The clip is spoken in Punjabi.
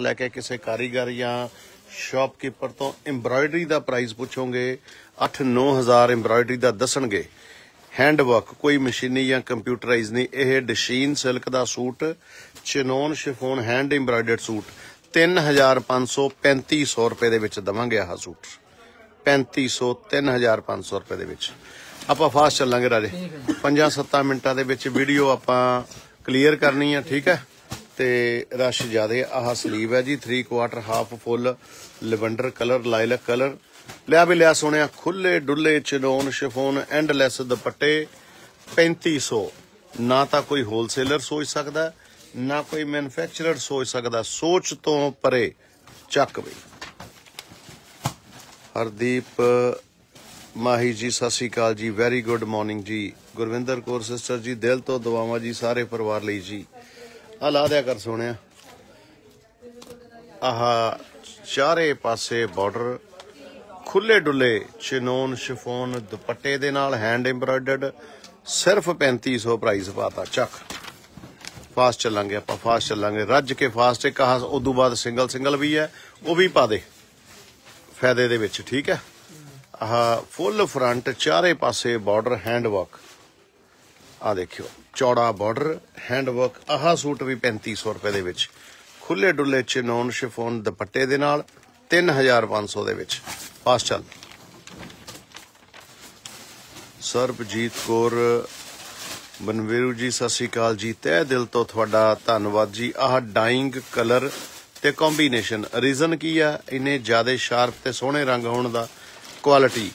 ਲੈ ਕੇ ਕਿਸੇ ਕਾਰੀਗਰ ਜਾਂ ਸ਼ਾਪਕੀਪਰ ਤੋਂ ਐਮਬਰਾਇਡਰੀ ਦਾ ਪ੍ਰਾਈਸ ਪੁੱਛੋਗੇ 8-9000 ਐਮਬਰਾਇਡਰੀ ਦਾ ਦੱਸਣਗੇ। ਹੈਂਡ ਵਰਕ ਕੋਈ ਮਸ਼ੀਨੀ ਜਾਂ ਕੰਪਿਊਟਰਾਈਜ਼ ਨਹੀਂ ਇਹ ਡਸ਼ੀਨ ਸਿਲਕ ਦਾ suit chinon chiffon hand embroidered suit. 3500 3500 ਰੁਪਏ ਦੇ ਵਿੱਚ ਦਵਾਂਗੇ ਆਹ ਸੂਟ। 3500 3500 ਰੁਪਏ ਦੇ ਵਿੱਚ। ਆਪਾਂ ਫਾਸਟ ਚੱਲਾਂਗੇ ਰਾਜੇ। 5-7 ਮਿੰਟਾਂ ਦੇ ਵਿੱਚ ਵੀਡੀਓ ਆਪਾਂ ਕਲੀਅਰ ਕਰਨੀ ਆ ਠੀਕ ਹੈ? ਤੇ ਰਸ਼ ਜ਼ਿਆਦੇ ਆਹ ਸਲੀਵ ਹੈ ਜੀ 3 quarter half full lavender colour lilac colour ਲਿਆ ਵੀ ਲਿਆ ਸੋਹਣਿਆ ਖੁੱਲੇ ਡੁੱਲੇ ਚਨੋਨ ਸ਼ਿਫੋਨ ਐਂਡਲੈਸ ਦੁਪੱਟੇ 3500 ਨਾ ਤਾਂ ਕੋਈ ਹੋਲਸੇਲਰ ਸੋਚ ਸਕਦਾ, ਨਾ ਕੋਈ ਮੈਨੂਫੈਕਚਰਰ ਸੋਚ ਸਕਦਾ, ਸੋਚ ਤੋਂ ਪਰੇ ਚੱਕ ਬਈ ਹਰਦੀਪ, ਮਾਹੀ ਜੀ, ਸਤਿ ਸ਼੍ਰੀ ਅਕਾਲ ਜੀ ਵੈਰੀ ਗੁੱਡ ਮਾਰਨਿੰਗ ਜੀ। ਗੁਰਵਿੰਦਰ ਕੌਰ ਸਿਸਟਰ ਜੀ, ਦਿਲ ਤੋਂ ਦੁਆਵਾਂ ਜੀ, ਸਾਰੇ ਪਰਿਵਾਰ ਲਈ ਜੀ। ਆ ਲਾ ਦਿਆ ਕਰ ਸੋਹਣਿਆ। ਆਹ ਚਾਰੇ ਪਾਸੇ ਬਾਰਡਰ ਖੁੱਲੇ ਡੁੱਲੇ, ਚਿਨੋਨ, ਸ਼ਿਫੋਨ, ਦੁਪੱਟੇ ਦੇ ਨਾਲ ਹੈਂਡ ਐਮਬਰਾਇਡਰਡ ਸਿਰਫ 3500 ਪ੍ਰਾਈਸ ਪਾਤਾ, ਚੱਕ। ਫਾਸਟ ਚੱਲਾਂਗੇ ਆਪਾਂ ਫਾਸਟ ਚੱਲਾਂਗੇ। ਰੱਜ ਕੇ ਫਾਸਟ ਇੱਕ ਆਹ ਉਦੋਂ ਬਾਅਦ ਸਿੰਗਲ ਸਿੰਗਲ ਵੀ ਹੈ, ਉਹ ਵੀ ਪਾ ਦੇ। ਫਾਇਦੇ ਦੇ ਵਿੱਚ, ਠੀਕ ਹੈ? ਆਹ ਫੁੱਲ ਫਰੰਟ ਚਾਰੇ ਪਾਸੇ ਬਾਰਡਰ ਹੈਂਡ ਵਰਕ ਆ ਦੇਖਿਓ, ਚੌੜਾ ਬਾਰਡਰ ਹੈਂਡ ਵਰਕ ਆਹ ਸੂਟ ਵੀ 3500 ਰੁਪਏ ਦੇ ਵਿੱਚ। ਖੁੱਲੇ ਡੁੱਲੇ ਚਿਨੋਨ ਸ਼ਿਫੋਨ ਦੁਪੱਟੇ ਦੇ ਨਾਲ 3500 ਦੇ ਵਿੱਚ। ਪਾਸ ਚੱਲ। ਸਰਬਜੀਤ ਕੌਰ ਬਨਵੀਰੂ ਜੀ, ਸਤਿ ਸ਼੍ਰੀ ਅਕਾਲ ਜੀ। ਤਹਿ ਦਿਲ ਤੋਂ ਤੁਹਾਡਾ ਧੰਨਵਾਦ ਜੀ। ਆਹ ਡਾਈਂਗ ਕਲਰ ਤੇ ਕੰਬੀਨੇਸ਼ਨ ਰੀਜ਼ਨ ਕੀ ਆ? ਇੰਨੇ ਜ਼ਿਆਦਾ ਸ਼ਾਰਪ ਤੇ ਸੋਹਣੇ ਰੰਗ ਹੋਣ ਦਾ ਕੁਆਲਿਟੀ